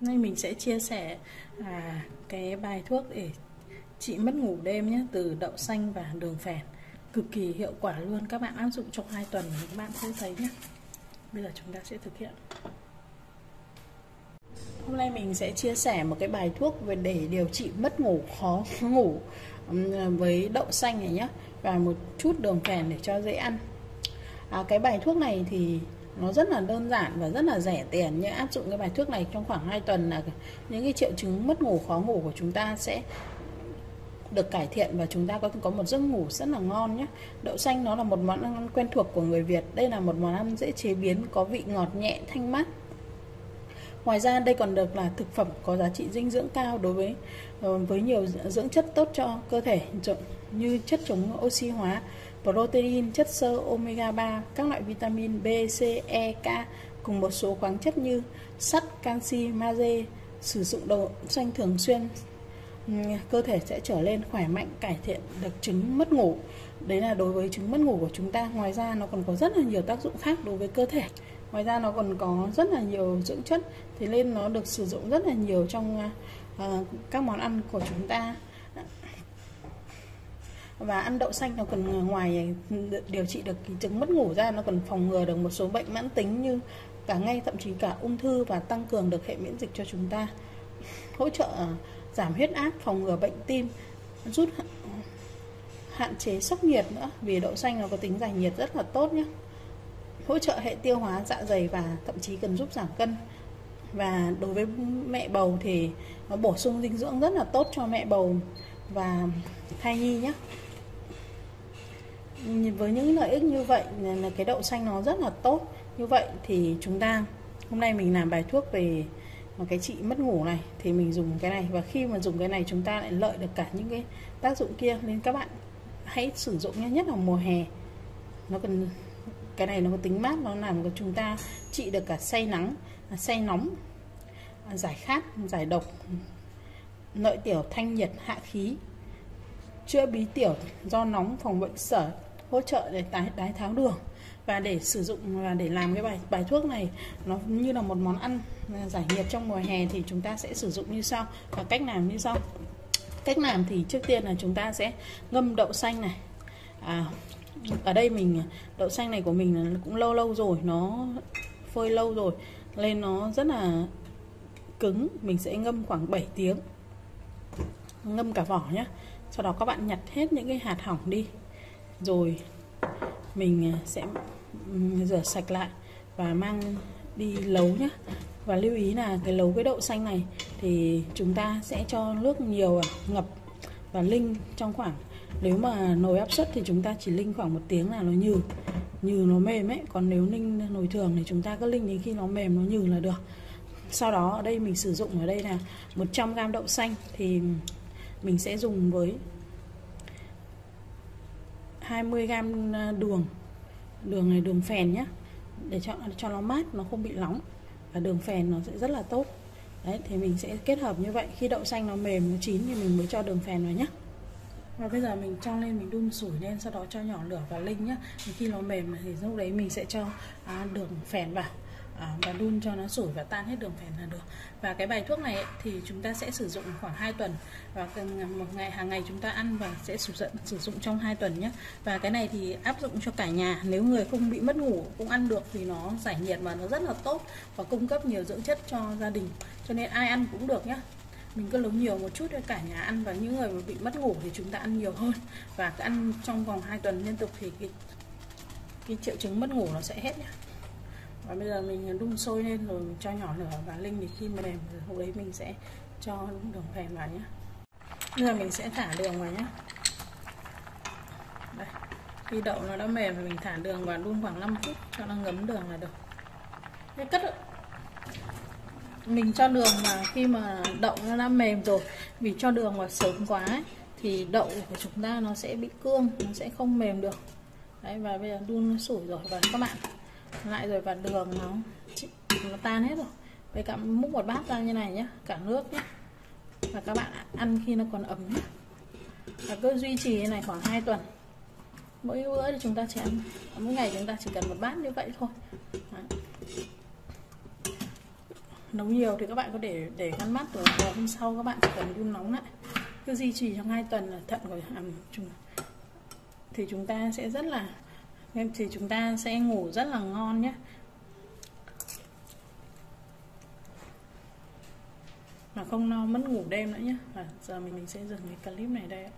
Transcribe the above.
Nay mình sẽ chia sẻ à, cái bài thuốc để trị mất ngủ đêm nhé từ đậu xanh và đường phèn. Cực kỳ hiệu quả luôn. Các bạn áp dụng trong 2 tuần thì các bạn sẽ thấy nhé. Bây giờ chúng ta sẽ thực hiện. Hôm nay mình sẽ chia sẻ một cái bài thuốc về để điều trị mất ngủ khó ngủ với đậu xanh này nhé và một chút đường phèn để cho dễ ăn. À, cái bài thuốc này thì nó rất là đơn giản và rất là rẻ tiền nhưng áp dụng cái bài thuốc này trong khoảng 2 tuần là những cái triệu chứng mất ngủ khó ngủ của chúng ta sẽ được cải thiện và chúng ta có có một giấc ngủ rất là ngon nhé. Đậu xanh nó là một món ăn quen thuộc của người Việt. Đây là một món ăn dễ chế biến, có vị ngọt nhẹ, thanh mát. Ngoài ra đây còn được là thực phẩm có giá trị dinh dưỡng cao đối với ờ, với nhiều dưỡng chất tốt cho cơ thể như chất chống oxy hóa, protein, chất xơ omega 3, các loại vitamin B, C, E, K cùng một số khoáng chất như sắt, canxi, magie. Sử dụng đậu xanh thường xuyên cơ thể sẽ trở lên khỏe mạnh, cải thiện được chứng mất ngủ. Đấy là đối với chứng mất ngủ của chúng ta. Ngoài ra nó còn có rất là nhiều tác dụng khác đối với cơ thể. Ngoài ra nó còn có rất là nhiều dưỡng chất, thế nên nó được sử dụng rất là nhiều trong uh, các món ăn của chúng ta và ăn đậu xanh nó còn ngoài điều trị được chứng mất ngủ ra, nó còn phòng ngừa được một số bệnh mãn tính như cả ngay, thậm chí cả ung thư và tăng cường được hệ miễn dịch cho chúng ta. Hỗ trợ à, giảm huyết áp, phòng ngừa bệnh tim rút hạn chế sốc nhiệt nữa, vì đậu xanh nó có tính giải nhiệt rất là tốt nhé hỗ trợ hệ tiêu hóa dạ dày và thậm chí cần giúp giảm cân. Và đối với mẹ bầu thì nó bổ sung dinh dưỡng rất là tốt cho mẹ bầu và thai nhi nhé với những lợi ích như vậy, là cái đậu xanh nó rất là tốt. Như vậy thì chúng ta, hôm nay mình làm bài thuốc về mà cái chị mất ngủ này, thì mình dùng cái này. Và khi mà dùng cái này, chúng ta lại lợi được cả những cái tác dụng kia. Nên các bạn hãy sử dụng nhé, nhất là mùa hè. Nó cần cái này nó có tính mát, nó làm cho chúng ta trị được cả say nắng à, say nóng à, giải khát, giải độc, lợi tiểu thanh nhiệt, hạ khí, chữa bí tiểu do nóng, phòng bệnh, sở hỗ trợ để tái đái tháo đường và để sử dụng và để làm cái bài bài thuốc này nó như là một món ăn giải nhiệt trong mùa hè thì chúng ta sẽ sử dụng như sau. Và cách làm như sau. Cách làm thì trước tiên là chúng ta sẽ ngâm đậu xanh này. À, ở đây mình đậu xanh này của mình cũng lâu lâu rồi nó phơi lâu rồi nên nó rất là cứng. Mình sẽ ngâm khoảng 7 tiếng. Ngâm cả vỏ nhé sau đó các bạn nhặt hết những cái hạt hỏng đi rồi, mình ờ, sẽ rửa sạch lại và mang đi nấu nhé và lưu ý là cái nấu cái đậu xanh này thì chúng ta sẽ cho nước nhiều ờ, ngập và linh trong khoảng, nếu mà nồi áp suất thì chúng ta chỉ linh khoảng một tiếng là nó nhừ nhừ nó mềm ấy. Còn nếu ninh nồi thường thì chúng ta cứ linh đến khi nó mềm, nó nhừ là được. Sau đó ở đây mình sử dụng ở đây là 100g đậu xanh thì mình sẽ dùng với 20g à, đường. Đường này đường phèn nhé để cho cho nó mát nó không bị nóng và đường phèn nó sẽ rất là tốt. Đấy thì mình sẽ kết hợp như vậy. Khi đậu xanh nó mềm nó chín thì mình mới cho đường phèn vào nhé và bây giờ mình cho lên mình đun sủi lên sau đó cho nhỏ lửa vào linh nhé thì khi nó mềm thì lúc đấy mình sẽ cho à, đường phèn vào à, và đun cho nó sủi và tan hết đường phèn là được. Và cái bài thuốc này ấy, thì chúng ta sẽ sử dụng khoảng 2 tuần. Và một ngày hàng ngày chúng ta ăn và sẽ sử dụng sử dụng trong 2 tuần nhé. Và cái này thì áp dụng cho cả nhà. Nếu người không bị mất ngủ cũng ăn được vì nó giải nhiệt mà nó rất là tốt và cung cấp nhiều dưỡng chất cho gia đình. Cho nên ai ăn cũng được nhé. Mình cứ nấu nhiều một chút cho cả nhà ăn và những người mà bị mất ngủ thì chúng ta ăn nhiều hơn. Và ăn trong vòng 2 tuần liên tục thì cái cái triệu chứng mất ngủ nó sẽ hết nhé và bây giờ mình đun sôi lên rồi cho nhỏ lửa và linh thì khi mà mềm thì lúc đấy mình sẽ cho đường phèn vào nhé bây giờ mình sẽ thả đường vào nhé đây khi đậu nó đã mềm thì mình thả đường vào đun khoảng 5 phút cho nó ngấm đường là được. Thế cất mình cho đường mà khi mà đậu nó đã mềm rồi vì cho đường vào sớm quá ấy, thì đậu của chúng ta nó sẽ bị cương nó sẽ không mềm được. Đấy và bây giờ đun sủi rồi và các bạn lại rồi và đường nó nó tan hết rồi. Với cả múc một bát ra như này nhé cả nước nhé và các bạn ăn khi nó còn ấm nhé và cứ duy trì như này khoảng 2 tuần. Mỗi bữa thì chúng ta chỉ ăn, mỗi ngày chúng ta chỉ cần một bát như vậy thôi. Đó. nấu nhiều thì các bạn có để để ngăn mát rồi hôm sau các bạn chỉ cần đun nóng lại. Cứ duy trì trong hai tuần là thận của hàm chúng, thì chúng ta sẽ rất là nên thì chúng ta sẽ ngủ rất là ngon nhé. Mà không no mất ngủ đêm nữa nhé. Và giờ mình, mình sẽ dừng cái clip này đây ạ.